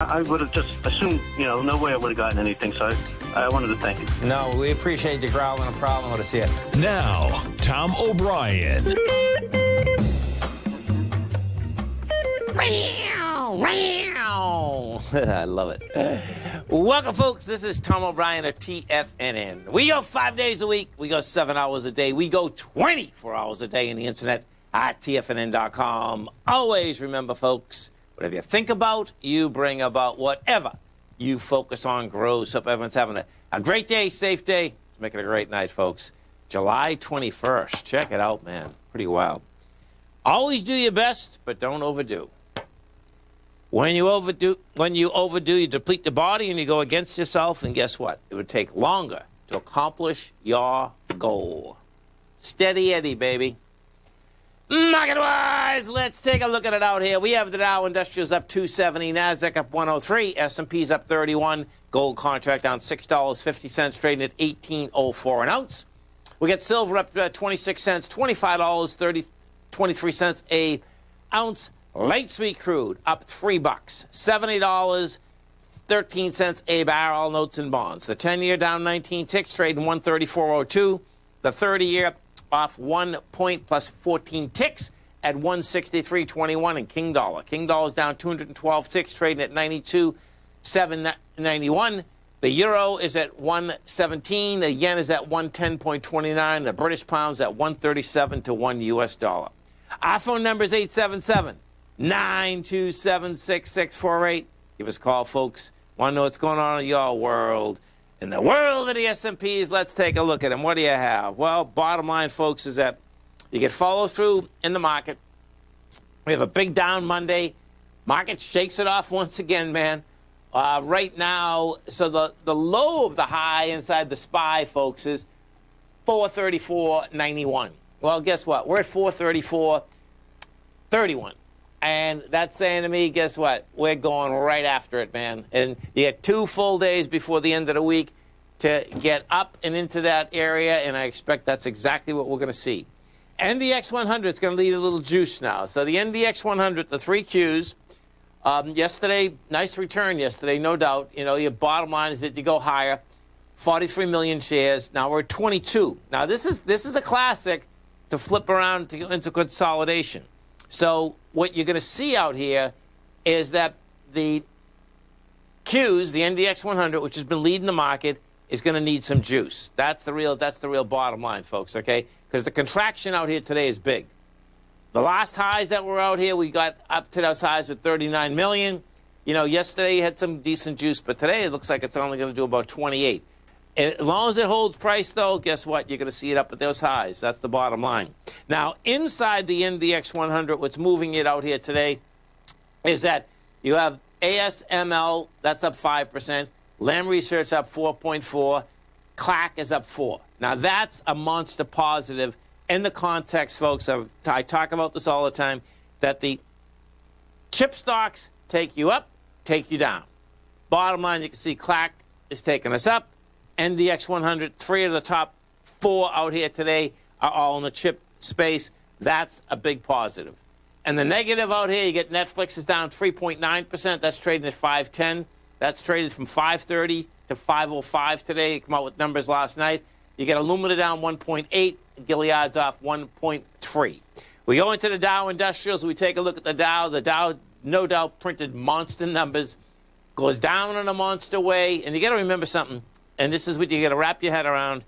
I would have just assumed, you know, no way I would have gotten anything. So I, I wanted to thank you. No, we appreciate you growling a problem with us here. Now, Tom O'Brien. I love it. Welcome, folks. This is Tom O'Brien of TFNN. We go five days a week. We go seven hours a day. We go 24 hours a day in the internet at TFNN.com. Always remember, folks, whatever you think about, you bring about whatever you focus on grows. Hope everyone's having a, a great day, safe day. Let's make it a great night, folks. July 21st. Check it out, man. Pretty wild. Always do your best, but don't overdo. When you overdo, when you overdo, you deplete the body and you go against yourself. And guess what? It would take longer to accomplish your goal. Steady Eddie, baby. Market wise, let's take a look at it out here. We have the Dow Industrials up 270, Nasdaq up 103, S&P's up 31, gold contract down six dollars fifty cents, trading at 18.04 an ounce. We got silver up uh, 26 cents, 25 dollars 30 23 cents a ounce. Light sweet crude up three bucks, seventy dollars, thirteen cents a barrel. Notes and bonds. The ten-year down 19 ticks, trading 134.02. The 30-year off one point plus 14 ticks at 163.21. And King Dollar. King Dollar's down 212 ticks, trading at 92.791. The euro is at 117. The yen is at 110.29. The British pound's at 137 to 1 U.S. dollar. Our phone number is 877 927 6648. Give us a call, folks. Want to know what's going on in your world? In the world of the S&Ps, let's take a look at them. What do you have? Well, bottom line, folks, is that you get follow through in the market. We have a big down Monday. Market shakes it off once again, man. Uh, right now, so the, the low of the high inside the SPY, folks, is 434.91. Well, guess what? We're at 434.31. And that's saying to me, guess what? We're going right after it, man. And you get two full days before the end of the week to get up and into that area, and I expect that's exactly what we're going to see. NDX 100 is going to lead a little juice now. So the NDX 100, the three Qs, um, yesterday, nice return yesterday, no doubt. You know, your bottom line is that you go higher. 43 million shares. Now we're at 22. Now this is this is a classic to flip around to, into consolidation. So what you're going to see out here is that the Qs, the NDX 100, which has been leading the market, is going to need some juice. That's the real. That's the real bottom line, folks. Okay, because the contraction out here today is big. The last highs that were out here, we got up to those highs with 39 million. You know, yesterday you had some decent juice, but today it looks like it's only going to do about 28. As long as it holds price, though, guess what? You're going to see it up at those highs. That's the bottom line. Now, inside the NDX 100, what's moving it out here today is that you have ASML, that's up 5%. Lam Research up 4.4. Clack is up 4. Now, that's a monster positive in the context, folks, of I talk about this all the time, that the chip stocks take you up, take you down. Bottom line, you can see Clack is taking us up. NDX 100, three of the top four out here today are all in the chip space. That's a big positive. And the negative out here, you get Netflix is down 3.9%. That's trading at 510. That's traded from 530 to 505 today. Come out with numbers last night. You get Illumina down 1.8, Gilead's off 1.3. We go into the Dow Industrials. We take a look at the Dow. The Dow, no doubt, printed monster numbers. Goes down in a monster way. And you got to remember something and this is what you got to wrap your head around,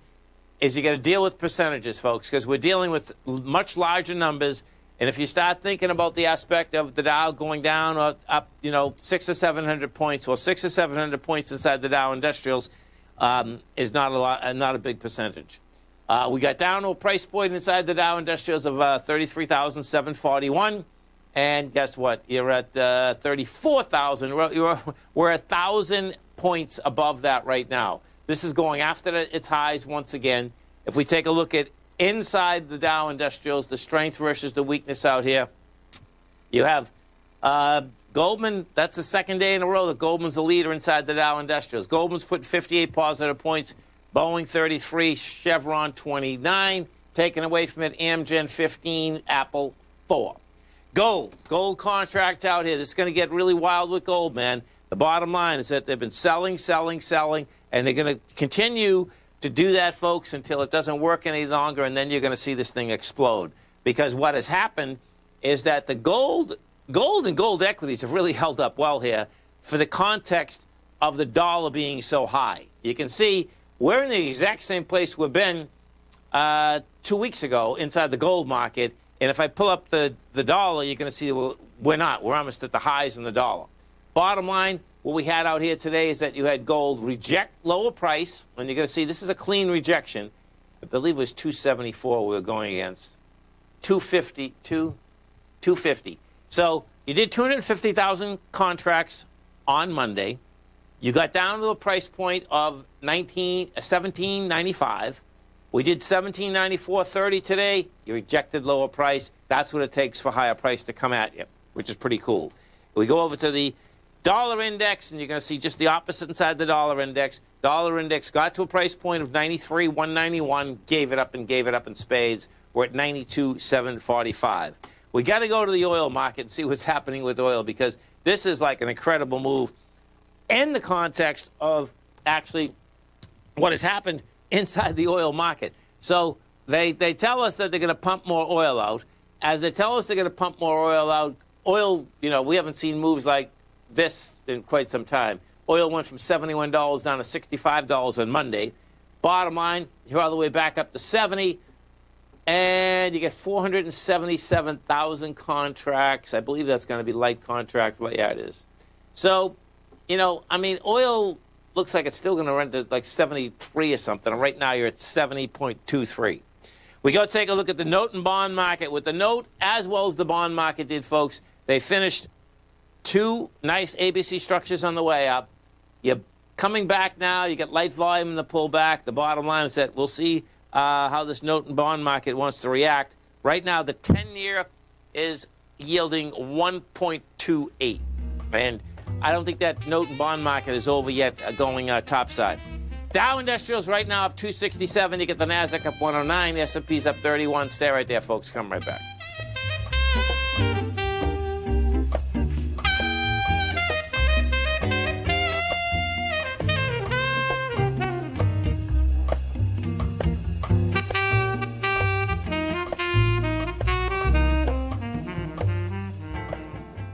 is you got to deal with percentages, folks, because we're dealing with much larger numbers. And if you start thinking about the aspect of the Dow going down or up, you know, six or seven hundred points, well, six or seven hundred points inside the Dow Industrials um, is not a lot, uh, not a big percentage. Uh, we got down to a price point inside the Dow Industrials of uh, thirty-three thousand seven forty-one, and guess what? You're at uh, thirty-four thousand. We're, we're a thousand points above that right now. This is going after its highs once again. If we take a look at inside the Dow Industrials, the strength versus the weakness out here, you have uh, Goldman. That's the second day in a row that Goldman's the leader inside the Dow Industrials. Goldman's put 58 positive points, Boeing 33, Chevron 29, taken away from it, Amgen 15, Apple 4. Gold, gold contract out here. This is going to get really wild with gold, man. The bottom line is that they've been selling, selling, selling, and they're going to continue to do that, folks, until it doesn't work any longer, and then you're going to see this thing explode. Because what has happened is that the gold, gold and gold equities have really held up well here for the context of the dollar being so high. You can see we're in the exact same place we've been uh, two weeks ago inside the gold market. And if I pull up the, the dollar, you're going to see well, we're not. We're almost at the highs in the dollar. Bottom line, what we had out here today is that you had gold reject lower price, and you're going to see this is a clean rejection. I believe it was 274 we were going against. 250, two, 250. So you did 250,000 contracts on Monday. You got down to a price point of 19, uh, 1795. We did 1794.30 today. You rejected lower price. That's what it takes for higher price to come at you, which is pretty cool. We go over to the dollar index, and you're going to see just the opposite inside the dollar index. Dollar index got to a price point of 93, 191, gave it up and gave it up in spades. We're at 92, 745. We got to go to the oil market and see what's happening with oil because this is like an incredible move in the context of actually what has happened inside the oil market. So they, they tell us that they're going to pump more oil out. As they tell us they're going to pump more oil out, oil, you know, we haven't seen moves like this in quite some time. Oil went from $71 down to $65 on Monday. Bottom line, you're all the way back up to 70 and you get 477,000 contracts. I believe that's going to be light contract. Well, yeah, it is. So, you know, I mean, oil looks like it's still going to run to like 73 or something. And right now you're at 70.23. We go take a look at the note and bond market. With the note, as well as the bond market did, folks, they finished two nice ABC structures on the way up. You're coming back now. You get light volume in the pullback. The bottom line is that we'll see uh, how this note and bond market wants to react. Right now, the 10 year is yielding 1.28. And I don't think that note and bond market is over yet uh, going uh, topside. Dow Industrials right now up 267. You get the Nasdaq up 109. The S&P's up 31. Stay right there, folks. Come right back.